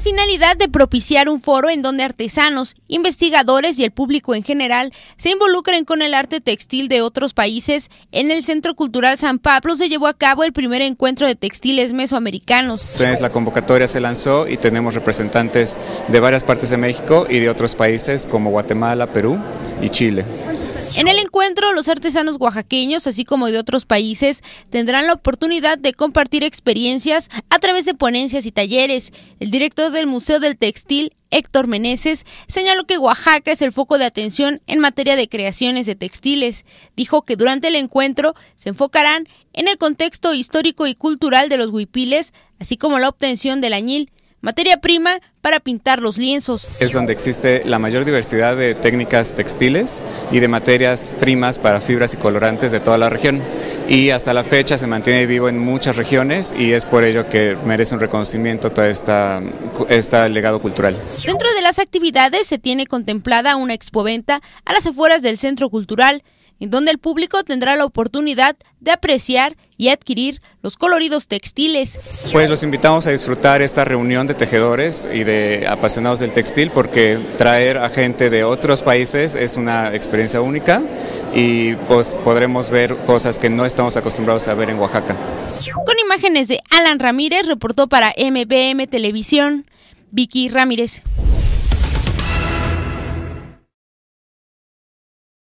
la finalidad de propiciar un foro en donde artesanos, investigadores y el público en general se involucren con el arte textil de otros países, en el Centro Cultural San Pablo se llevó a cabo el primer encuentro de textiles mesoamericanos. Entonces la convocatoria se lanzó y tenemos representantes de varias partes de México y de otros países como Guatemala, Perú y Chile. En el encuentro, los artesanos oaxaqueños, así como de otros países, tendrán la oportunidad de compartir experiencias a través de ponencias y talleres. El director del Museo del Textil, Héctor Meneses, señaló que Oaxaca es el foco de atención en materia de creaciones de textiles. Dijo que durante el encuentro se enfocarán en el contexto histórico y cultural de los huipiles, así como la obtención del añil, materia prima para pintar los lienzos. Es donde existe la mayor diversidad de técnicas textiles y de materias primas para fibras y colorantes de toda la región. Y hasta la fecha se mantiene vivo en muchas regiones y es por ello que merece un reconocimiento todo esta, este legado cultural. Dentro de las actividades se tiene contemplada una expoventa a las afueras del centro cultural en donde el público tendrá la oportunidad de apreciar y adquirir los coloridos textiles. Pues los invitamos a disfrutar esta reunión de tejedores y de apasionados del textil porque traer a gente de otros países es una experiencia única y pues podremos ver cosas que no estamos acostumbrados a ver en Oaxaca. Con imágenes de Alan Ramírez reportó para MBM Televisión Vicky Ramírez.